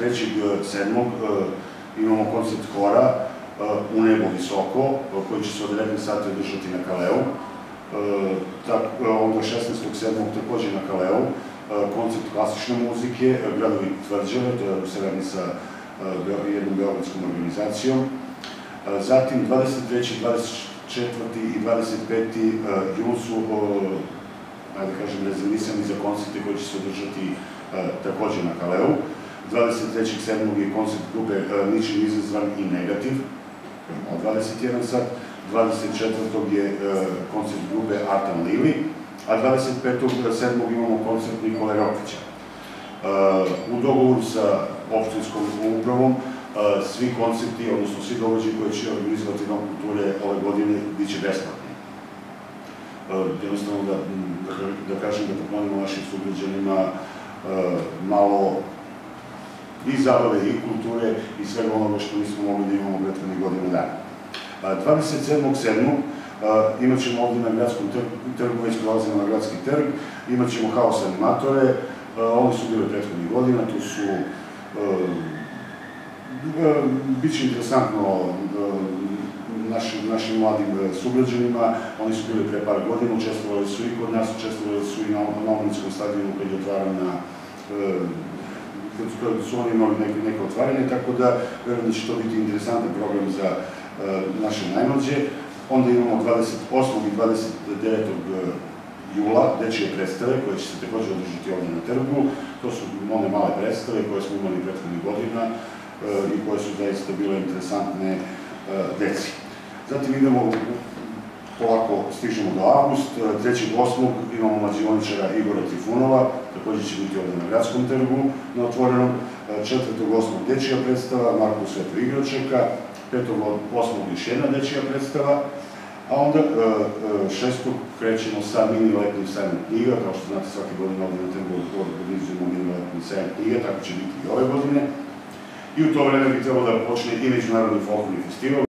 3.7. imamo koncert hora U nebo visoko, koji će se od 19 sati održati na Kaleu. Onda 16.7. takođe na Kaleu, koncert klasične muzike, gradovi Tvrđave, to je u saradnji sa jednom beogradskom organizacijom. Zatim 23. 24. i 25. jul su, ajde kažem, rezervisani za koncerte koji će se održati takođe na Kaleu. 23.7. je koncert grupe Ničin izazvan i negativ, od 21 sat. 24. je koncert grupe Artan Lili, a 25.7. imamo koncert Nikole Rokvića. U dogovoru sa opštinskom upravom svi koncerti, odnosno svi događaji koje će organizovati Dom kulture ove godine biće besplatni. Jednostavno da, da, da kažem da poklonimo našim sugrađanima malo i zabave, i kulture, i svega onoga što nismo mogli da imamo prethodnih godina dana. 27.7. imat ćemo ovde na gradskom trgu, već prelazimo na gradski trg, imat ćemo haos animatore, oni su bile prethodnih godina, tu su Biće interesantno našim, našim mladim sugrađanima, oni su bili pre par godina, učestvovali su i kod nas, učestvovali su i na, na stadionu kad je otvaran na kad su oni imali neke, neke otvaranje, tako da verujem da će to biti interesantan program za naše najmlađe. Onda imamo 28. i 29. jula dečije predstave koje će se takođe održati ovde na trgu. To su one male predstave koje smo imali prethodnih godina i koje su zaista bile interesantne deci. Zatim idemo polako stižemo do avgust, 3.8. imamo mlađioničara Igora Trifunova, takođe će biti ovde na gradskom trgu, na otvorenom, 4.8. dečija predstava, Marko Sveto Igračeka, 5.8. još jedna dečija predstava, a onda šestog krećemo sa mini letnim sajmom knjiga, kao što znate svake godine ovde na trgu organizujemo mini letni sajam knjiga, tako će biti i ove godine. I u to vreme bi trebalo da počne i Međunarodni folklorni festival,